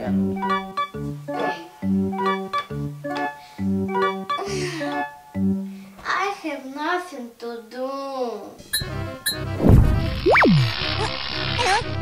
I have nothing to do. Hmm?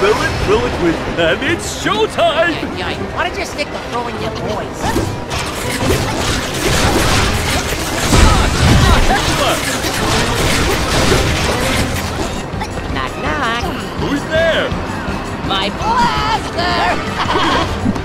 Villain Williquid, and it's showtime! Yeah, yeah, why don't you stick to throwing your boys? knock, knock. Who's there? My blaster!